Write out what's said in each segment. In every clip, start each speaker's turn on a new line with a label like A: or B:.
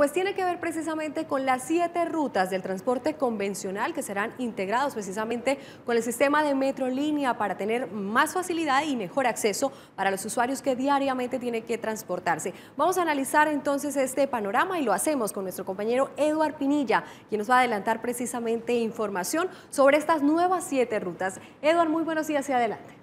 A: Pues tiene que ver precisamente con las siete rutas del transporte convencional que serán integrados precisamente con el sistema de Metrolínea para tener más facilidad y mejor acceso para los usuarios que diariamente tienen que transportarse. Vamos a analizar entonces este panorama y lo hacemos con nuestro compañero Eduard Pinilla, quien nos va a adelantar precisamente información sobre estas nuevas siete rutas. Eduard, muy buenos días y adelante.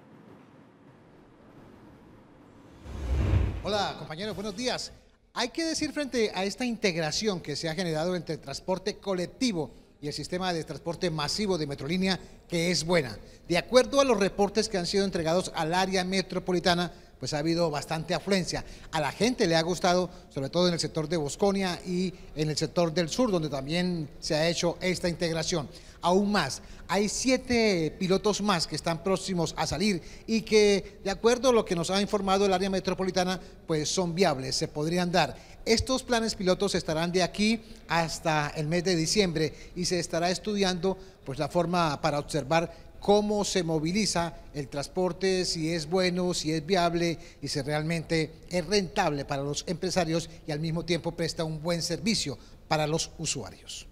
B: Hola compañeros, buenos días. Hay que decir frente a esta integración que se ha generado entre el transporte colectivo y el sistema de transporte masivo de Metrolínea que es buena. De acuerdo a los reportes que han sido entregados al área metropolitana, pues ha habido bastante afluencia. A la gente le ha gustado, sobre todo en el sector de Bosconia y en el sector del sur, donde también se ha hecho esta integración. Aún más, hay siete pilotos más que están próximos a salir y que, de acuerdo a lo que nos ha informado el área metropolitana, pues son viables, se podrían dar. Estos planes pilotos estarán de aquí hasta el mes de diciembre y se estará estudiando pues la forma para observar cómo se moviliza el transporte, si es bueno, si es viable y si realmente es rentable para los empresarios y al mismo tiempo presta un buen servicio para los usuarios.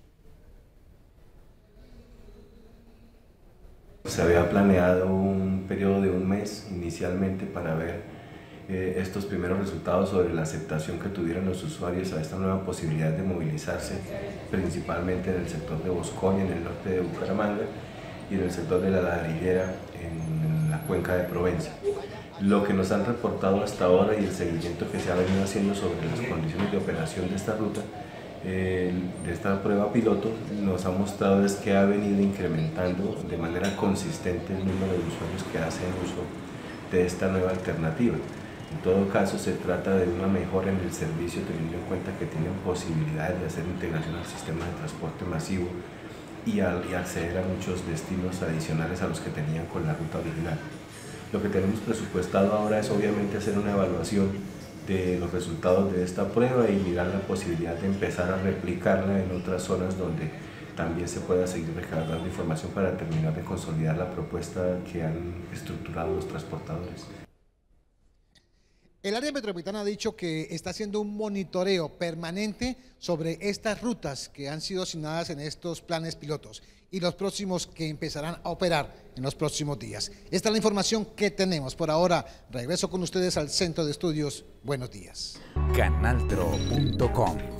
C: Se había planeado un periodo de un mes inicialmente para ver eh, estos primeros resultados sobre la aceptación que tuvieron los usuarios a esta nueva posibilidad de movilizarse, principalmente en el sector de Bosconia, en el norte de Bucaramanga, y en el sector de la ladrillera en la cuenca de Provenza. Lo que nos han reportado hasta ahora y el seguimiento que se ha venido haciendo sobre las condiciones de operación de esta ruta, eh, de esta prueba piloto, nos ha mostrado es que ha venido incrementando de manera consistente el número de usuarios que hacen uso de esta nueva alternativa. En todo caso, se trata de una mejora en el servicio teniendo en cuenta que tienen posibilidades de hacer integración al sistema de transporte masivo y, acceder a muchos destinos adicionales a los que tenían con la ruta original. Lo que tenemos presupuestado ahora es obviamente hacer una evaluación de los resultados de esta prueba y mirar la posibilidad de empezar a replicarla en otras zonas donde también se pueda seguir recargando información para terminar de consolidar la propuesta que han estructurado los transportadores.
B: El área metropolitana ha dicho que está haciendo un monitoreo permanente sobre estas rutas que han sido asignadas en estos planes pilotos y los próximos que empezarán a operar en los próximos días. Esta es la información que tenemos. Por ahora, regreso con ustedes al Centro de Estudios. Buenos días.
D: Canaltro.com